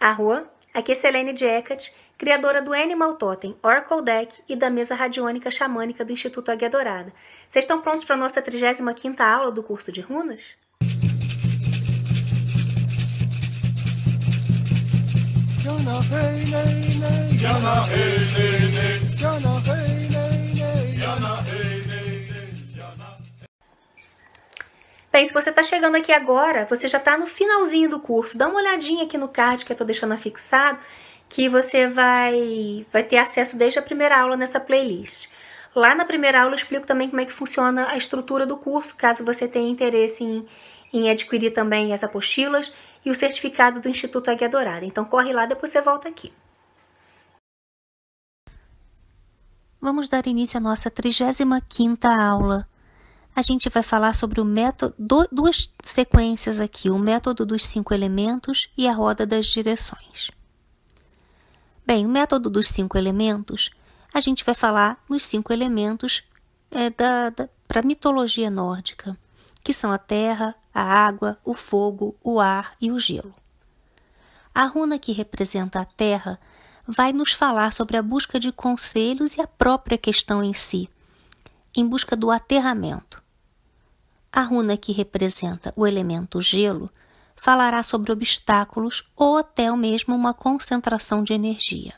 Arroa, aqui é Selene Diecat, criadora do Animal Totem, Oracle Deck e da mesa radiônica xamânica do Instituto Águia Dourada. Vocês estão prontos para a nossa 35ª aula do curso de runas? Jana, hey, hey, hey. Jana, hey, hey, hey. Jana, hey, Se você está chegando aqui agora, você já está no finalzinho do curso. Dá uma olhadinha aqui no card que eu estou deixando afixado, que você vai, vai ter acesso desde a primeira aula nessa playlist. Lá na primeira aula eu explico também como é que funciona a estrutura do curso, caso você tenha interesse em, em adquirir também as apostilas e o certificado do Instituto Águia Dourada. Então corre lá, depois você volta aqui. Vamos dar início à nossa 35ª aula a gente vai falar sobre o método, duas sequências aqui, o método dos cinco elementos e a roda das direções. Bem, o método dos cinco elementos, a gente vai falar nos cinco elementos é, da, da para a mitologia nórdica, que são a terra, a água, o fogo, o ar e o gelo. A runa que representa a terra vai nos falar sobre a busca de conselhos e a própria questão em si, em busca do aterramento. A runa que representa o elemento gelo falará sobre obstáculos ou até mesmo uma concentração de energia.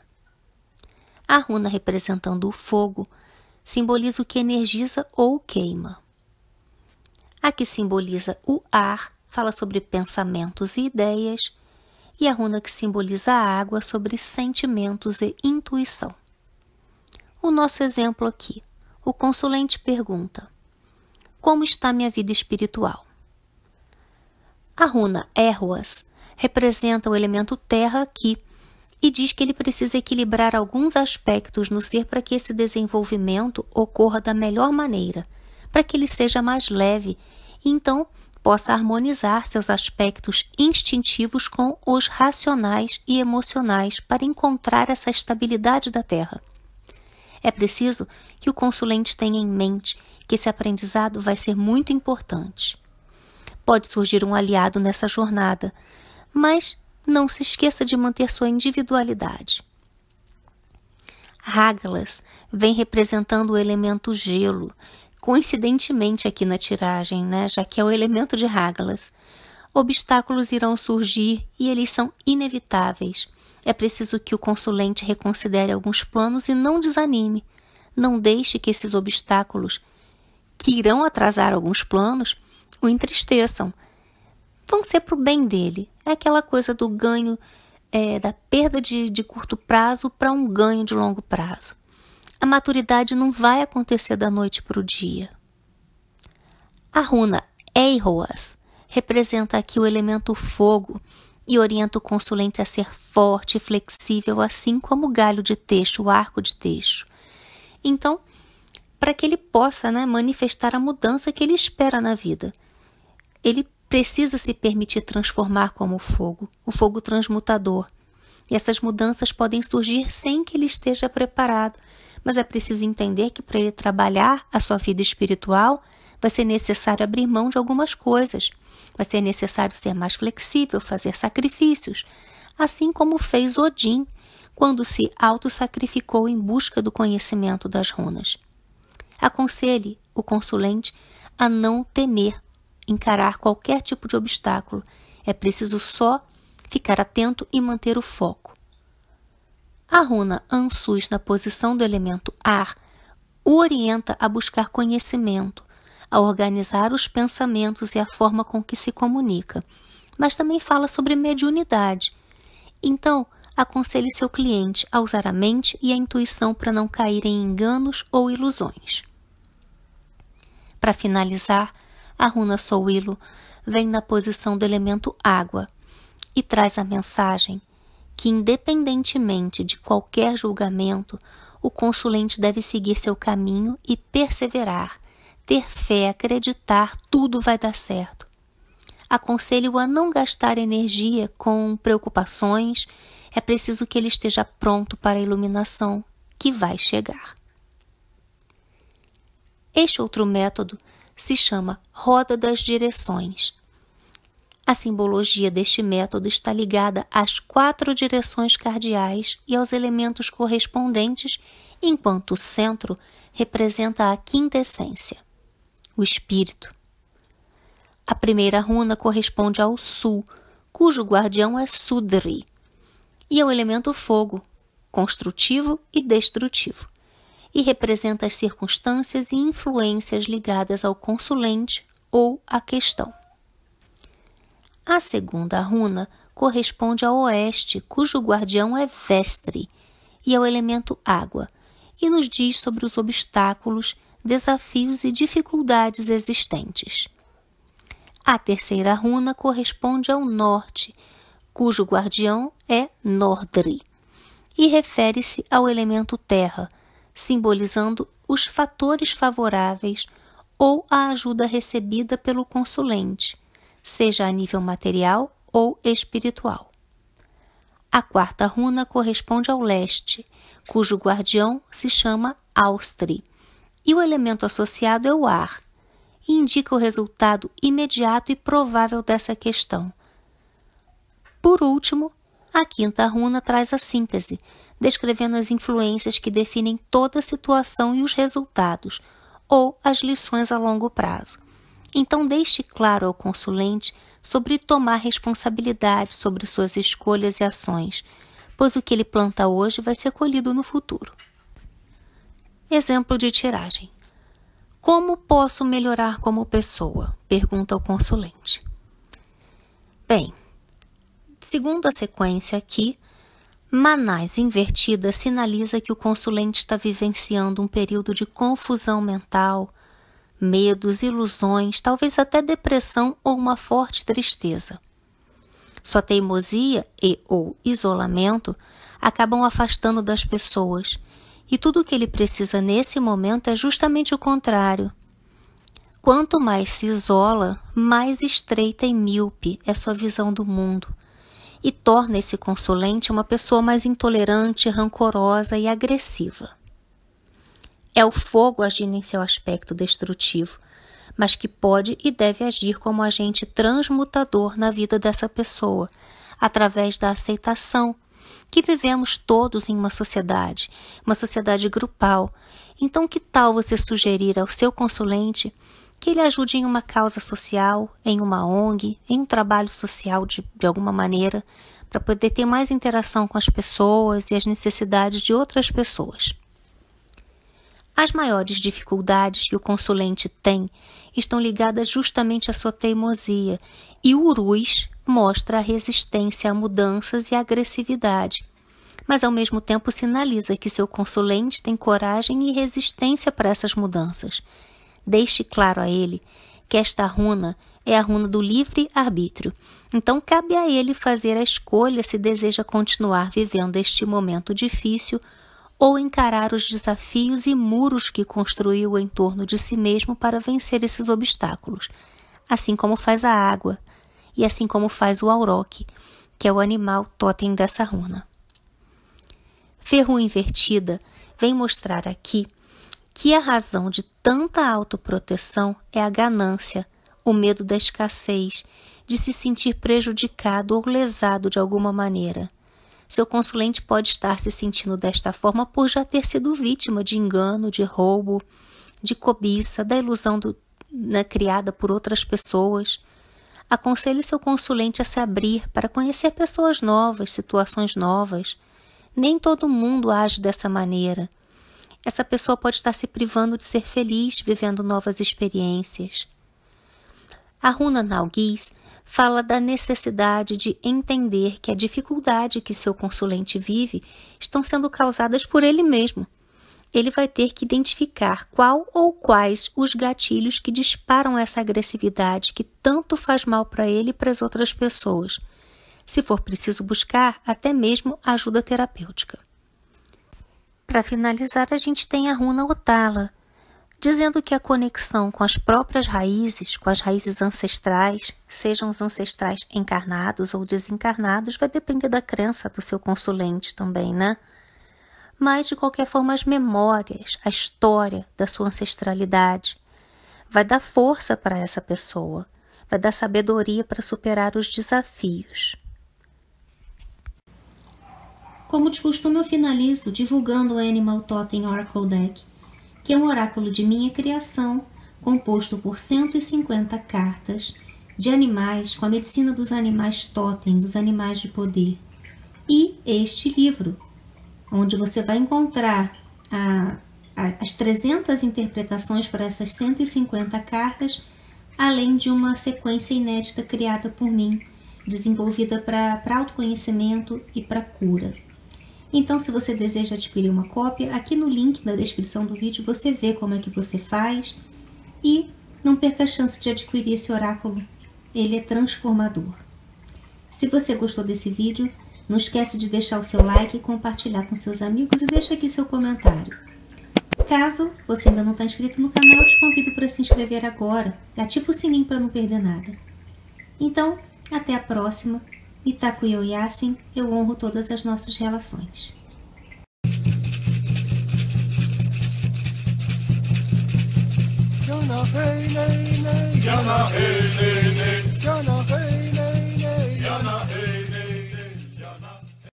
A runa representando o fogo simboliza o que energiza ou queima. A que simboliza o ar fala sobre pensamentos e ideias, e a runa que simboliza a água sobre sentimentos e intuição. O nosso exemplo aqui. O consulente pergunta: Como está minha vida espiritual? A runa Erroas representa o elemento terra aqui e diz que ele precisa equilibrar alguns aspectos no ser para que esse desenvolvimento ocorra da melhor maneira, para que ele seja mais leve e então possa harmonizar seus aspectos instintivos com os racionais e emocionais para encontrar essa estabilidade da Terra. É preciso que o consulente tenha em mente que esse aprendizado vai ser muito importante. Pode surgir um aliado nessa jornada, mas não se esqueça de manter sua individualidade. Haglas vem representando o elemento gelo, coincidentemente aqui na tiragem, né, já que é o elemento de Haglas. Obstáculos irão surgir e eles são inevitáveis. É preciso que o consulente reconsidere alguns planos e não desanime. Não deixe que esses obstáculos, que irão atrasar alguns planos, o entristeçam. Vão ser para o bem dele. É aquela coisa do ganho, é, da perda de, de curto prazo para um ganho de longo prazo. A maturidade não vai acontecer da noite para o dia. A runa Eiroas representa aqui o elemento fogo e orienta o consulente a ser forte e flexível, assim como o galho de teixo, o arco de teixo. Então, para que ele possa né, manifestar a mudança que ele espera na vida, ele precisa se permitir transformar como o fogo, o fogo transmutador. E essas mudanças podem surgir sem que ele esteja preparado, mas é preciso entender que para ele trabalhar a sua vida espiritual, vai ser necessário abrir mão de algumas coisas. Vai ser necessário ser mais flexível, fazer sacrifícios, assim como fez Odin quando se auto-sacrificou em busca do conhecimento das runas. Aconselhe o consulente a não temer encarar qualquer tipo de obstáculo. É preciso só ficar atento e manter o foco. A runa Ansus, na posição do elemento ar, o orienta a buscar conhecimento, a organizar os pensamentos e a forma com que se comunica, mas também fala sobre mediunidade. Então, aconselhe seu cliente a usar a mente e a intuição para não cair em enganos ou ilusões. Para finalizar, a runa Souilo vem na posição do elemento água e traz a mensagem que, independentemente de qualquer julgamento, o consulente deve seguir seu caminho e perseverar, ter fé, acreditar, tudo vai dar certo. Aconselho-o a não gastar energia com preocupações, é preciso que ele esteja pronto para a iluminação que vai chegar. Este outro método se chama roda das direções. A simbologia deste método está ligada às quatro direções cardeais e aos elementos correspondentes, enquanto o centro representa a quinta essência, o espírito. A primeira runa corresponde ao sul, cujo guardião é Sudri, e ao elemento fogo, construtivo e destrutivo, e representa as circunstâncias e influências ligadas ao consulente ou à questão. A segunda runa corresponde ao oeste, cujo guardião é Vestre, e ao elemento água, e nos diz sobre os obstáculos, desafios e dificuldades existentes. A terceira runa corresponde ao norte, cujo guardião é Nordri, e refere-se ao elemento terra, simbolizando os fatores favoráveis ou a ajuda recebida pelo consulente, seja a nível material ou espiritual. A quarta runa corresponde ao leste, cujo guardião se chama Austri, e o elemento associado é o ar, e indica o resultado imediato e provável dessa questão. Por último, a quinta runa traz a síntese, descrevendo as influências que definem toda a situação e os resultados, ou as lições a longo prazo. Então, deixe claro ao consulente sobre tomar responsabilidade sobre suas escolhas e ações, pois o que ele planta hoje vai ser colhido no futuro. Exemplo de tiragem. Como posso melhorar como pessoa? pergunta o consulente. Bem, segundo a sequência aqui, Manás invertida sinaliza que o consulente está vivenciando um período de confusão mental, medos, ilusões, talvez até depressão ou uma forte tristeza. Sua teimosia e ou isolamento acabam afastando das pessoas, e tudo o que ele precisa nesse momento é justamente o contrário. Quanto mais se isola, mais estreita e míope é sua visão do mundo, e torna esse consulente uma pessoa mais intolerante, rancorosa e agressiva. É o fogo agindo em seu aspecto destrutivo, mas que pode e deve agir como agente transmutador na vida dessa pessoa, através da aceitação, que vivemos todos em uma sociedade, uma sociedade grupal. Então, que tal você sugerir ao seu consulente que ele ajude em uma causa social, em uma ONG, em um trabalho social de, de alguma maneira, para poder ter mais interação com as pessoas e as necessidades de outras pessoas? As maiores dificuldades que o consulente tem estão ligadas justamente à sua teimosia, e o urus mostra resistência a mudanças e agressividade, mas ao mesmo tempo sinaliza que seu consulente tem coragem e resistência para essas mudanças. Deixe claro a ele que esta runa é a runa do livre arbítrio. Então cabe a ele fazer a escolha se deseja continuar vivendo este momento difícil ou encarar os desafios e muros que construiu em torno de si mesmo para vencer esses obstáculos, assim como faz a água e assim como faz o auroque, que é o animal totem dessa runa. Ferro invertida vem mostrar aqui que a razão de tanta autoproteção é a ganância, o medo da escassez, de se sentir prejudicado ou lesado de alguma maneira. Seu consulente pode estar se sentindo desta forma por já ter sido vítima de engano, de roubo, de cobiça, da ilusão do, né, criada por outras pessoas. Aconselhe seu consulente a se abrir para conhecer pessoas novas, situações novas. Nem todo mundo age dessa maneira. Essa pessoa pode estar se privando de ser feliz, vivendo novas experiências. A runa Nalguis fala da necessidade de entender que a dificuldade que seu consulente vive estão sendo causadas por ele mesmo. Ele vai ter que identificar qual ou quais os gatilhos que disparam essa agressividade que tanto faz mal para ele e para as outras pessoas. Se for preciso buscar até mesmo ajuda terapêutica. Para finalizar, a gente tem a runa Otala, dizendo que a conexão com as próprias raízes, com as raízes ancestrais, sejam os ancestrais encarnados ou desencarnados, vai depender da crença do seu consulente também, né? Mas, de qualquer forma, as memórias, a história da sua ancestralidade vai dar força para essa pessoa, vai dar sabedoria para superar os desafios. Como de costume, eu finalizo divulgando o Animal Totem Oracle Deck, que é um oráculo de minha criação, composto por 150 cartas de animais com a medicina dos animais totem, dos animais de poder. E este livro, onde você vai encontrar a, a, as 300 interpretações para essas 150 cartas, além de uma sequência inédita criada por mim, desenvolvida para autoconhecimento e para cura. Então, se você deseja adquirir uma cópia, aqui no link da descrição do vídeo você vê como é que você faz e não perca a chance de adquirir esse oráculo. Ele é transformador. Se você gostou desse vídeo, não esquece de deixar o seu like e compartilhar com seus amigos e deixa aqui seu comentário. Caso você ainda não está inscrito no canal, te convido para se inscrever agora ativa o sininho para não perder nada. Então, até a próxima Itaku e Yasin, eu honro todas as nossas relações. Jana, hey, hey, hey. Jana, hey, hey, hey. Jana.